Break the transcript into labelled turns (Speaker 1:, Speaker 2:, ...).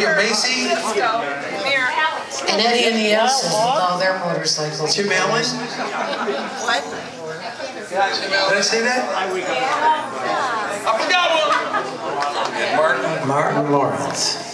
Speaker 1: William Macy,
Speaker 2: And Eddie and the Edsels with all their motorcycles.
Speaker 1: Tim Allen.
Speaker 3: What?
Speaker 1: Did I say that?
Speaker 4: I forgot one.
Speaker 1: Martin Lawrence.